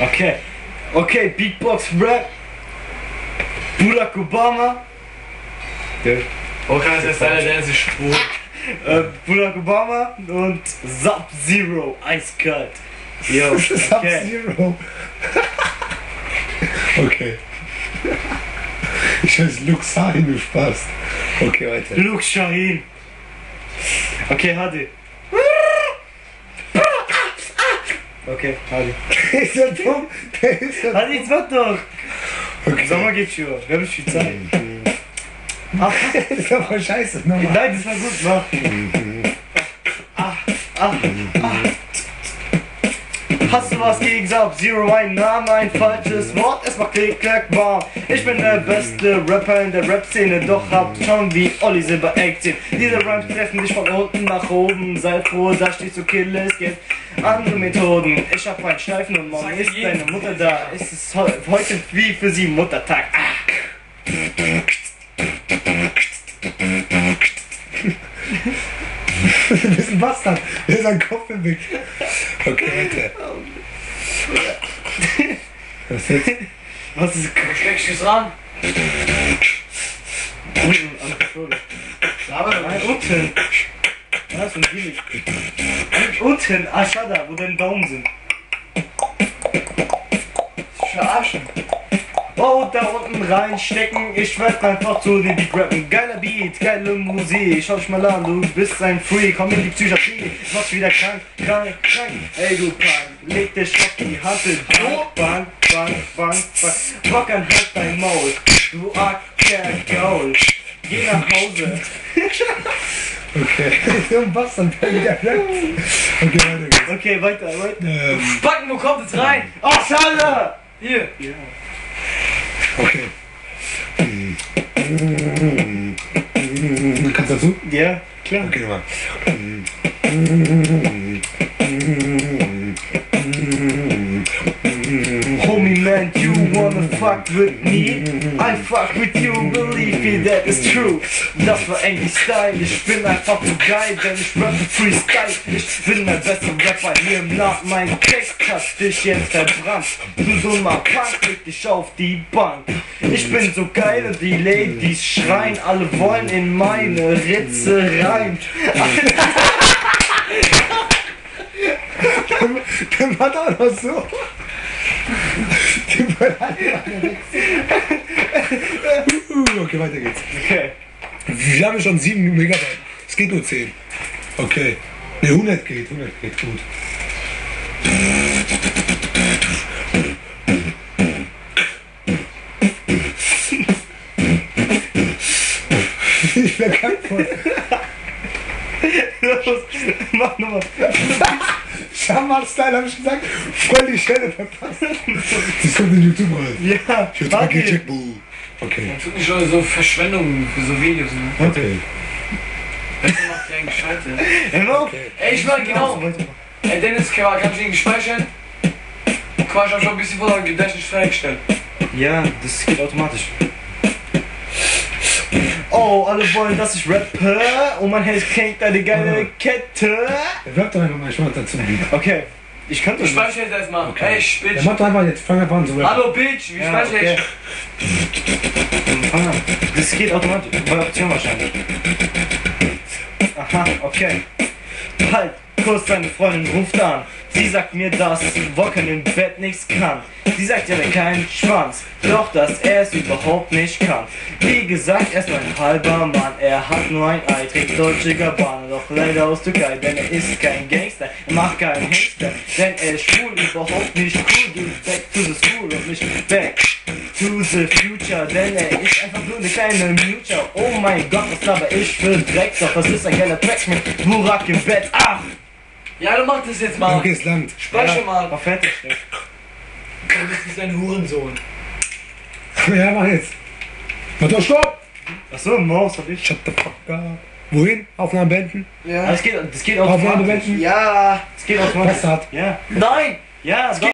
Okay. Okay, Beatbox Rap. Barack Obama. Der, Okay, das ist einer, der sich schwul. äh, Barack Obama und Sub-Zero. Eiskalt. Yo, okay. Sub-Zero. okay. Ich heiße Luke Sahin, du Spaß. Okay, weiter. Luke Shahin. Okay, Hadi. Ja dumm. Der ist ja Hadi, jetzt mach doch. Okay. Sommer geht schon. Wir haben viel Zeit. Ach, Das ist aber scheiße. Nochmal. nein, das war gut. Mach. Ah, ah, ah. Hast du was gegen Sub-Zero? Ein Name, ein falsches Wort, es macht klick, klack, bam. Ich bin der beste Rapper in der Rap-Szene, doch habt schon wie Olli Silber Aktien. Diese Rhymes treffen dich von unten nach oben. Sei froh, da steht zu kill, es gibt andere Methoden. Ich hab einen Steifen und morgen ist deine Mutter da. Es ist heu- heute wie für sie Muttertag. Ah. Du bist ein Bastard. Der ist ein Kopf im Weg. Okay, weiter. Was jetzt? Was ist Wo steckst du es ran? Aber Nein, unten. Da ist ein Gimmick. Unten, ah, schade, wo deine Daumen sind. verarschen. Oh, da unten reinstecken, ich werd einfach zu den Beat rappen. Geiler Beat, geile Musik, schau dich mal an, du bist ein Freak, komm in die Psychiatrie, machst wieder krank, krank, krank. Ey du Punk, leg dich auf die Hantel, bang, bang, bang, bang, Rock an halt dein Maul, du Ackergaul. Geh nach Hause. Okay. Ein Bastard, der wieder. Okay, weiter geht's. Okay, weiter, weiter. Ähm, Backen, wo kommt es rein? Oh, schade! Hier. Ja. Okay. Kannst du dazu? Ja, klar. Okay, nochmal. Wanna fuck with me? I fuck with you, believe me, that is true. Das war eigentlich Style, ich bin einfach zu geil, denn ich rap Freestyle. Ich bin der beste Rapper hier im Land, mein Text hat dich jetzt verbrannt. Du dummer Punk, leg dich auf die Bank. Ich bin so geil und die Ladies schreien, alle wollen in meine Ritze rein. Macht auch noch so. Die wollen alle Uh, Okay, weiter geht's. Okay. Wir haben schon 7 Megabyte. Es geht nur 10. Okay. Ne, 100 geht, 100 geht, gut. Ich bin krank voll. Los, mach nochmal. Schammer-Style hab ich gesagt. Voll die Stelle verpasst. Das kommt in YouTube rein. Ja, Ich hab warte. gecheckt, buh. Okay. Tut nicht schon so Verschwendung für so Videos, ne? Okay. Wer macht die eigentlich? Hör mal auf. Ey, ich meine genau. Ey, Dennis, kann kannst du ihn speichern? Quatsch, ich hab schon ein bisschen vor Gedächtnis freigestellt. Ja, das geht automatisch. Oh, alle wollen, dass ich rappe. Und mein Herz kriegt eine geile Kette. Rappt doch einfach mal, ich mach dazu. Okay, ich könnte Ich nicht. speichere jetzt erstmal. Okay. Ey, Er Spitz. macht doch einfach jetzt, fang einfach an zu rappen. Hallo, Bitch, wie Ja, speichere okay. ich? Fang an. Das geht automatisch. Bei Option wahrscheinlich. Aha, okay. Halt, kurz deine Freundin ruft an. Sie sagt mir, dass Wocken im Bett nichts kann. Sie sagt, hat keinen Schwanz. Doch, dass er es überhaupt nicht kann. Wie gesagt, er ist nur ein halber Mann. Er hat nur ein Ei, trägt deutsche Gabbana. Doch leider aus Türkei, denn er ist kein Gangster. Er macht keinen Hipster, denn er ist schwul. Überhaupt nicht cool. Du back to the school und nicht back to the future, denn er ist einfach nur eine kleine Muture. Oh mein Gott, was laber ich für Dreck, doch das ist ein geiler Track mit Burak im Bett. Ach! Ja, du mach das jetzt mal. Okay, es langt. Speicher mal. War fertig. ne? Du bist ein Hurensohn. Ja, mach jetzt. Warte, stopp! Achso, Maus hab ich. Shut the fuck up. Wohin? Aufnahmen beenden? Ah, Das geht, das geht Aufnahme automatisch. beenden? Ja, das geht automatisch. Bastard. Ja. Nein! Ja, es geht